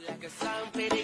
Like a song played